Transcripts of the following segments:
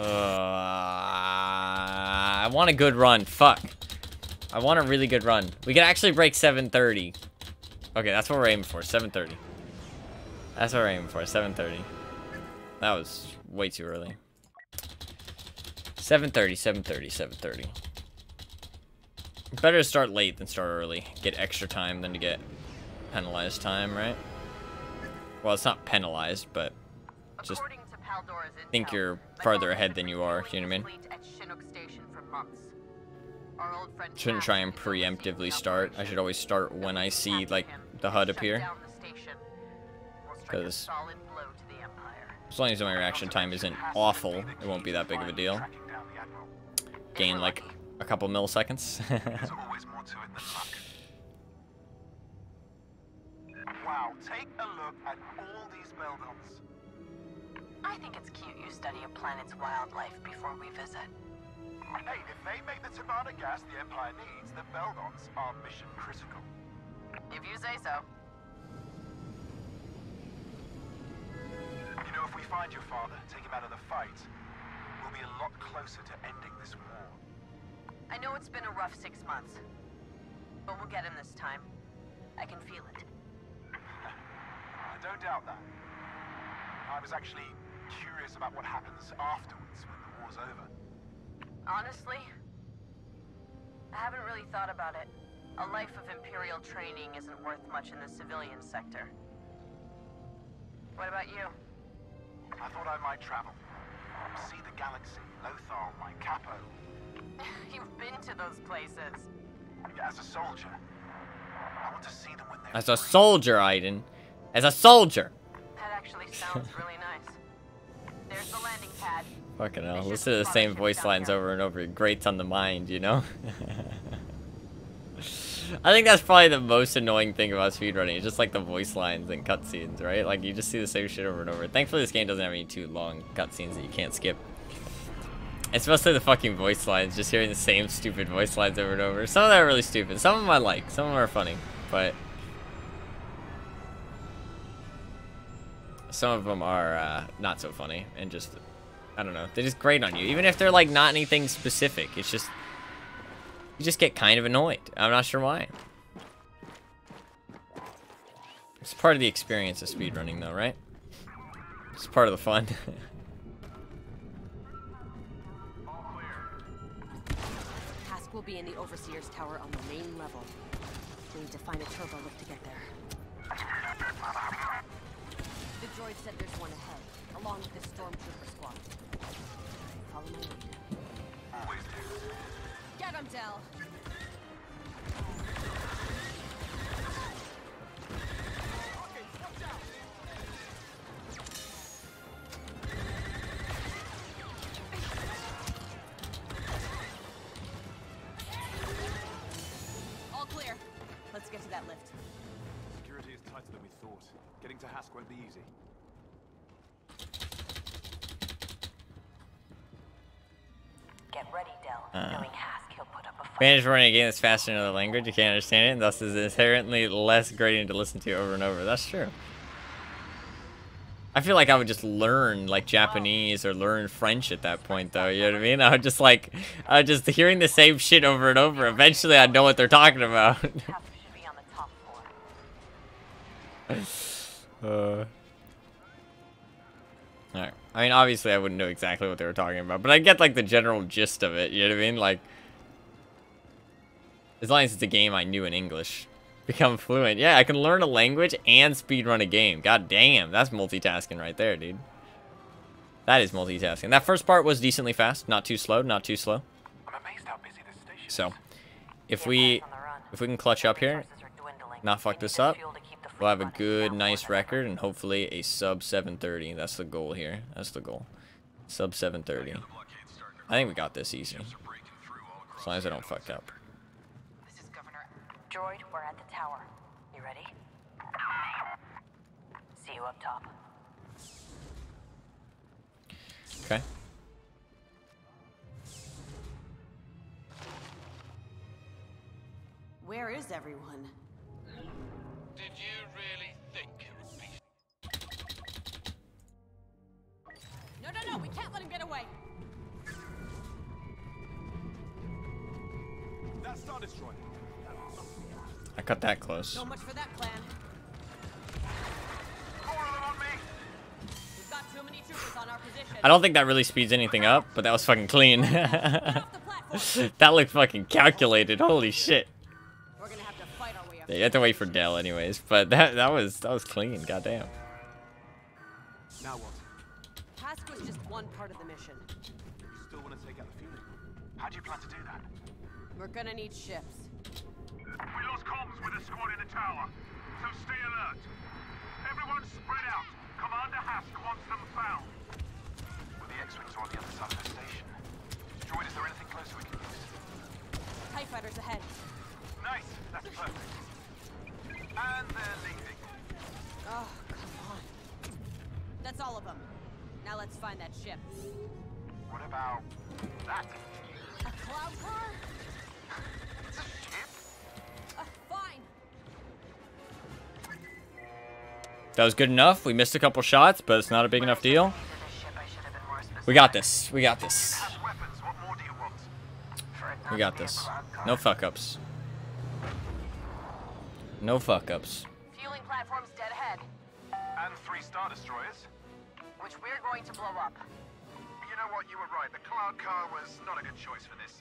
Uh, I want a good run. Fuck. I want a really good run. We can actually break 730. Okay, that's what we're aiming for. 730. That's what we're aiming for. 730. That was way too early. 730, 730, 730. Better to start late than start early. Get extra time than to get penalized time, right? Well, it's not penalized, but just think you're farther ahead than you are, you know what I mean? Shouldn't try and preemptively start. I should always start when I see, like, the HUD appear. Because as long as my reaction time isn't awful, it won't be that big of a deal. Gain, like, a couple milliseconds. wow, take a look at all these Beldons. I think it's cute you study a planet's wildlife before we visit. Hey, if they make the Tibanna gas the Empire needs, the Beldons are mission critical. If you say so. You know, if we find your father, take him out of the fight, we'll be a lot closer to ending this war. I know it's been a rough six months, but we'll get him this time. I can feel it. I don't doubt that. I was actually curious about what happens afterwards when the war's over. Honestly, I haven't really thought about it. A life of Imperial training isn't worth much in the civilian sector. What about you? I thought I might travel. See the galaxy, Lothal, Mykapo. You've been to those places. As a soldier. I want to see them when they're As a soldier, Iden. As a soldier. That actually sounds really nice. There's the landing pad. Fucking hell. Listen to the same voice lines over and over. It grates on the mind, you know? I think that's probably the most annoying thing about speedrunning. It's just like the voice lines and cutscenes, right? Like you just see the same shit over and over. Thankfully, this game doesn't have any too long cutscenes that you can't skip. It's mostly the fucking voice lines, just hearing the same stupid voice lines over and over. Some of them are really stupid. Some of them I like. Some of them are funny. But some of them are uh, not so funny and just, I don't know. They just grate on you. Even if they're like not anything specific. It's just, you just get kind of annoyed. I'm not sure why. It's part of the experience of speedrunning though, right? It's part of the fun. Hask will be in the Overseer's Tower on the main level. We need to find a turbo lift to get there. The droid said there's one ahead, along with this stormtrooper squad. Follow my lead. Always do. Get him, Del! Tighter than we thought. Getting to Hask won't be easy. Get ready, Del. Uh. Knowing Hask, he'll put up a fight. Spanish running a game that's faster in another language, you can't understand it, and thus is inherently less grating to listen to over and over. That's true. I feel like I would just learn like Japanese or learn French at that point, though. You know what I mean? I would just like, I would just hearing the same shit over and over. Eventually, I'd know what they're talking about. Uh. Alright. I mean, obviously, I wouldn't know exactly what they were talking about, but I get like the general gist of it. You know what I mean? Like, as long as it's a game I knew in English. Become fluent. Yeah, I can learn a language and speedrun a game. God damn, that's multitasking right there, dude. That is multitasking. That first part was decently fast. Not too slow, not too slow. I'm amazed how busy this station. So, if we Empire's on the run. if we can clutch up here, Resources are dwindling. not fuck this up, fuel to keep the we'll have a good, nice record and hopefully a sub 730. That's the goal here. That's the goal. Sub 730. I think we got this easy. As long as I don't fuck up. This is Governor. Droid, we're at the tower. You ready? See you up top. Okay. Where is everyone? Did you I cut that close. So much for that plan. More of them on me! We've got too many troopers on our position. I don't think that really speeds anything up, but that was fucking clean. Get off the platform. that looked fucking calculated. Holy shit. We're gonna have to fight our way up. Yeah, you have to wait for Del anyways, but that that was that was clean. Goddamn. Now what? Hask was just one part of the mission. You still want to take out the Fury? How do you plan to do that? We're gonna need ships. We lost comms with a squad in the tower, so stay alert. Everyone spread out. Commander Hask wants them found. Well, the X-Wings are on the other side of the station. Droid, is there anything closer we can use? TIE fighters ahead. Nice, that's perfect. And they're leaving. Oh, come on. That's all of them. Now let's find that ship. What about that? A cloud car? That was good enough. We missed a couple shots, but it's not a big enough deal. We got this. We got this. Has weapons. What more do you want? We got this. No fuck ups. No fuck ups. Fueling platform's dead ahead, And three Star Destroyers. which we're going to blow up. You know what? You were right. The Cloud Car was not a good choice for this.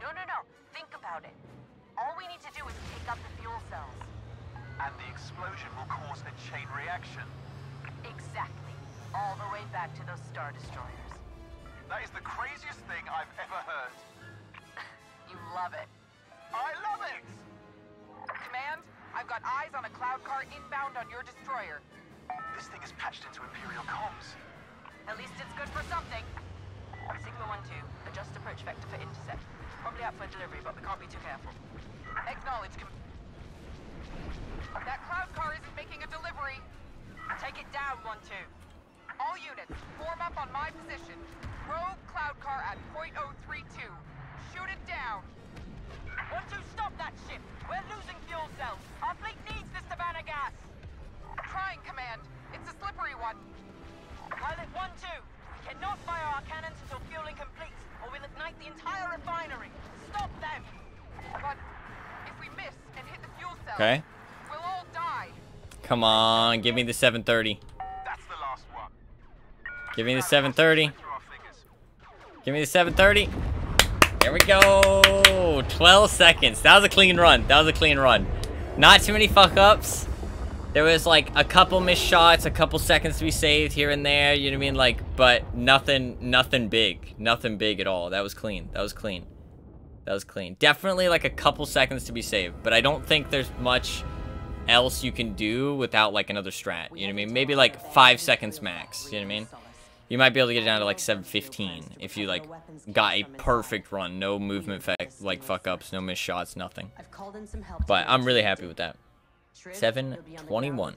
No, no, no. Think about it. All we need to do is take up the fuel cells. And the explosion will cause a chain reaction. Exactly. All the way back to those Star Destroyers. That is the craziest thing I've ever heard. You love it. I love it! Command, I've got eyes on a cloud car inbound on your destroyer. This thing is patched into Imperial comms. At least it's good for something. Sigma 1-2, adjust approach vector for intercept. Probably out for delivery, but we can't be too careful. Acknowledge, my position. Rogue cloud car at .032. Shoot it down. 1-2, stop that ship! We're losing fuel cells! Our fleet needs this Tibanna gas! Trying, Command. It's a slippery one. Pilot 1-2, we cannot fire our cannons until fueling completes, or we'll ignite the entire refinery. Stop them! But if we miss and hit the fuel cell, Okay. we'll all die. Come on, give me the 730. Give me the 730. Through our fingers. Give me the 730. There we go. 12 seconds. That was a clean run. That was a clean run. Not too many fuck ups. There was like a couple missed shots, a couple seconds to be saved here and there, you know what I mean? Like, but nothing, nothing big. Nothing big at all. That was clean. That was clean. That was clean. Definitely like a couple seconds to be saved, but I don't think there's much else you can do without like another strat. You know what I mean? Maybe like five seconds max. You know what I mean? You might be able to get it down to like 715 if you like got a perfect run, no movement fact, like fuck ups, no missed shots, nothing. But I'm really happy with that. 721.